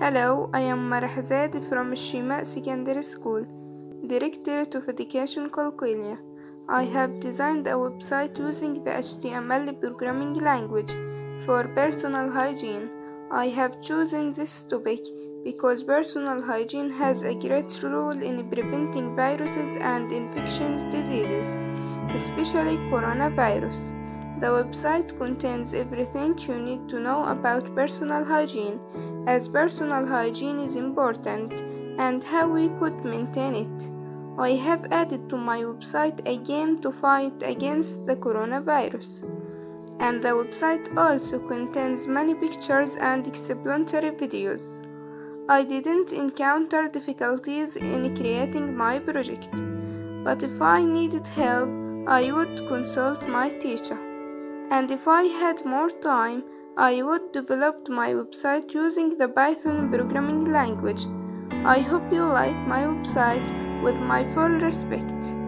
Hello, I am Marah Zaid from Shima Secondary School, Directorate of Education Qalqilya. I have designed a website using the HTML programming language for personal hygiene. I have chosen this topic because personal hygiene has a great role in preventing viruses and infectious diseases, especially coronavirus. The website contains everything you need to know about personal hygiene, as personal hygiene is important, and how we could maintain it. I have added to my website a game to fight against the coronavirus. And the website also contains many pictures and explanatory videos. I didn't encounter difficulties in creating my project, but if I needed help, I would consult my teacher. And if I had more time, I would develop my website using the Python programming language. I hope you like my website with my full respect.